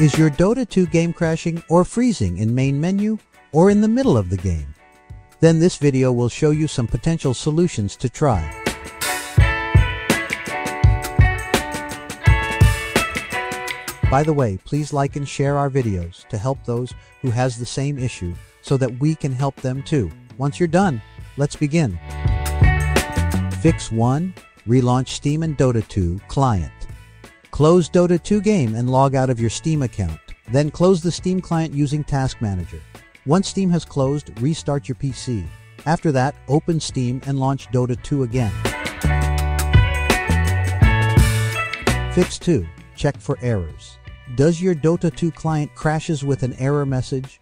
Is your Dota 2 game crashing or freezing in main menu or in the middle of the game? Then this video will show you some potential solutions to try. By the way, please like and share our videos to help those who has the same issue so that we can help them too. Once you're done, let's begin. Fix 1. Relaunch Steam and Dota 2 client. Close Dota 2 game and log out of your Steam account. Then close the Steam client using Task Manager. Once Steam has closed, restart your PC. After that, open Steam and launch Dota 2 again. Fix 2. Check for errors. Does your Dota 2 client crashes with an error message?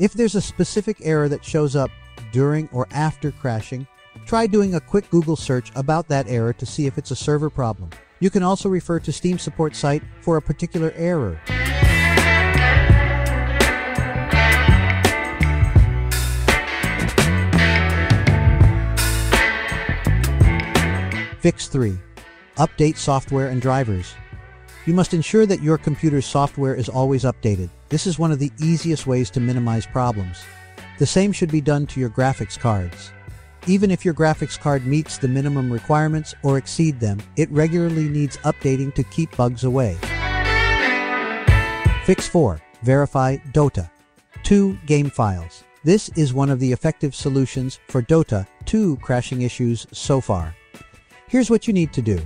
If there's a specific error that shows up during or after crashing, try doing a quick Google search about that error to see if it's a server problem. You can also refer to Steam support site for a particular error. Fix 3. Update software and drivers. You must ensure that your computer's software is always updated. This is one of the easiest ways to minimize problems. The same should be done to your graphics cards. Even if your graphics card meets the minimum requirements or exceed them, it regularly needs updating to keep bugs away. Fix 4. Verify Dota 2 game files. This is one of the effective solutions for Dota 2 crashing issues so far. Here's what you need to do.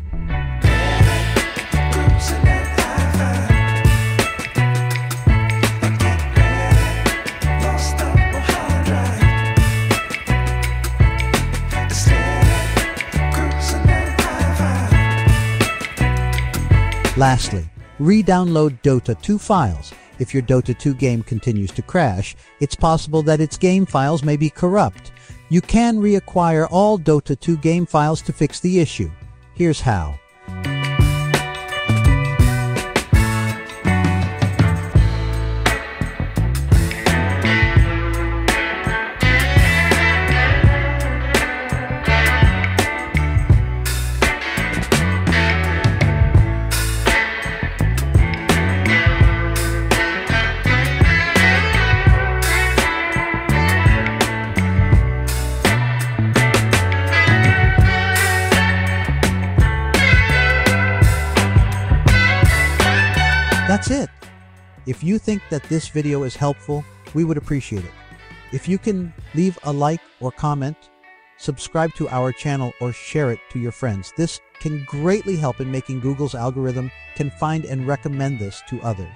Lastly, re-download Dota 2 files. If your Dota 2 game continues to crash, it's possible that its game files may be corrupt. You can reacquire all Dota 2 game files to fix the issue. Here's how. That's it. If you think that this video is helpful, we would appreciate it. If you can leave a like or comment, subscribe to our channel or share it to your friends. This can greatly help in making Google's algorithm can find and recommend this to others.